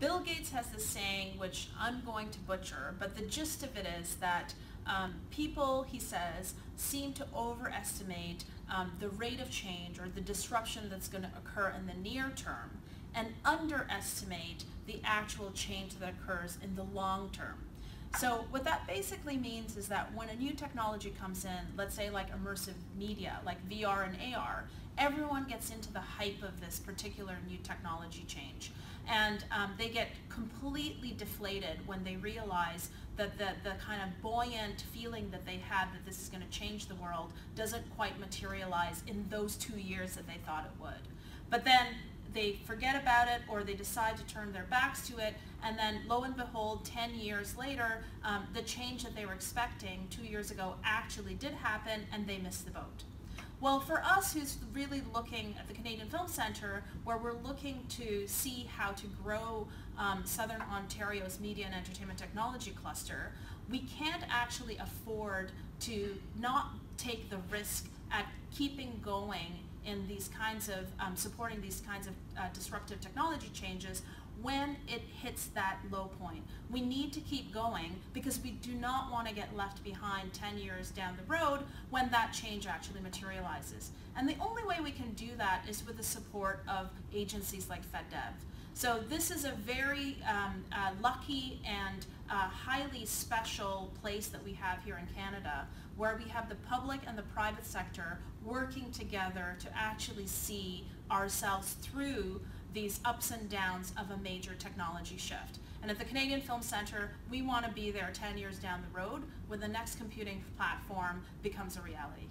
Bill Gates has this saying, which I'm going to butcher, but the gist of it is that um, people, he says, seem to overestimate um, the rate of change or the disruption that's going to occur in the near term and underestimate the actual change that occurs in the long term. So what that basically means is that when a new technology comes in, let's say like immersive media, like VR and AR, everyone gets into the hype of this particular new technology change. And um, they get completely deflated when they realize that the, the kind of buoyant feeling that they had that this is going to change the world doesn't quite materialize in those two years that they thought it would. But then they forget about it or they decide to turn their backs to it and then lo and behold 10 years later um, the change that they were expecting two years ago actually did happen and they missed the boat. Well, for us who's really looking at the Canadian Film Centre, where we're looking to see how to grow um, Southern Ontario's media and entertainment technology cluster, we can't actually afford to not take the risk at keeping going in these kinds of, um, supporting these kinds of uh, disruptive technology changes when it hits that low point. We need to keep going because we do not want to get left behind 10 years down the road when that change actually materializes. And the only way we can do that is with the support of agencies like FedDev. So this is a very um, uh, lucky and uh, highly special place that we have here in Canada where we have the public and the private sector working together to actually see ourselves through these ups and downs of a major technology shift. And at the Canadian Film Centre, we want to be there 10 years down the road when the next computing platform becomes a reality.